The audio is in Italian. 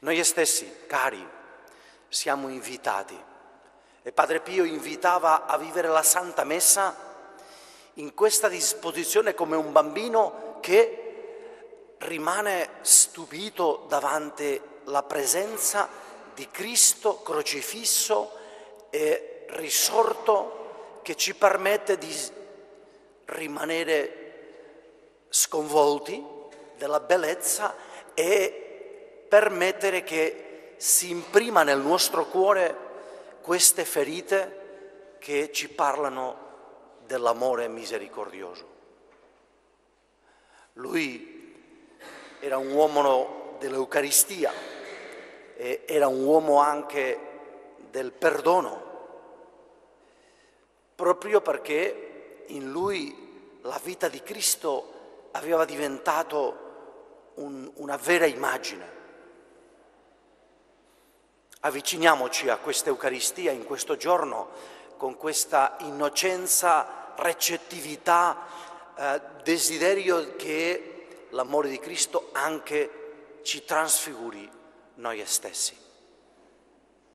Noi stessi, cari, siamo invitati. E Padre Pio invitava a vivere la Santa Messa in questa disposizione come un bambino che rimane stupito davanti alla presenza di Cristo crocifisso e risorto che ci permette di rimanere sconvolti della bellezza e permettere che si imprima nel nostro cuore queste ferite che ci parlano dell'amore misericordioso. Lui era un uomo dell'Eucaristia, era un uomo anche del perdono, proprio perché in lui la vita di Cristo aveva diventato un, una vera immagine. Avviciniamoci a questa Eucaristia in questo giorno con questa innocenza, recettività, eh, desiderio che l'amore di Cristo anche ci trasfiguri noi stessi.